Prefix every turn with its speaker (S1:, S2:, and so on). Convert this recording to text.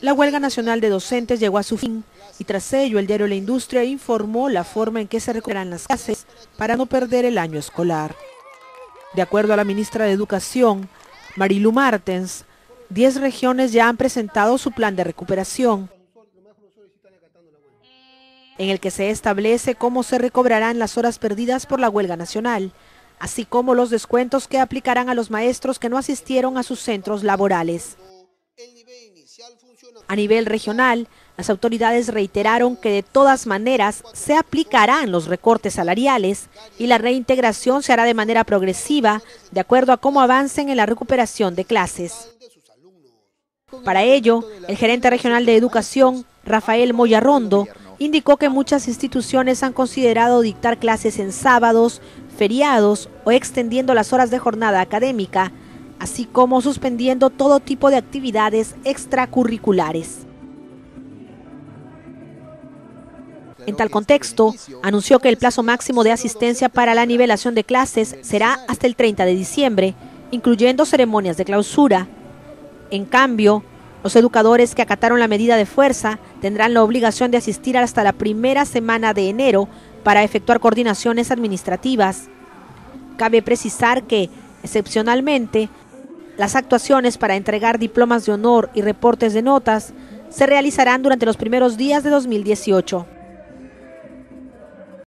S1: La huelga nacional de docentes llegó a su fin y tras ello el diario La Industria informó la forma en que se recuperan las clases para no perder el año escolar. De acuerdo a la ministra de Educación, Marilu Martens, 10 regiones ya han presentado su plan de recuperación, en el que se establece cómo se recobrarán las horas perdidas por la huelga nacional, así como los descuentos que aplicarán a los maestros que no asistieron a sus centros laborales. A nivel regional, las autoridades reiteraron que de todas maneras se aplicarán los recortes salariales y la reintegración se hará de manera progresiva de acuerdo a cómo avancen en la recuperación de clases. Para ello, el gerente regional de educación, Rafael Moyarrondo, indicó que muchas instituciones han considerado dictar clases en sábados, feriados o extendiendo las horas de jornada académica así como suspendiendo todo tipo de actividades extracurriculares. En tal contexto, anunció que el plazo máximo de asistencia para la nivelación de clases será hasta el 30 de diciembre, incluyendo ceremonias de clausura. En cambio, los educadores que acataron la medida de fuerza tendrán la obligación de asistir hasta la primera semana de enero para efectuar coordinaciones administrativas. Cabe precisar que, excepcionalmente, las actuaciones para entregar diplomas de honor y reportes de notas se realizarán durante los primeros días de 2018.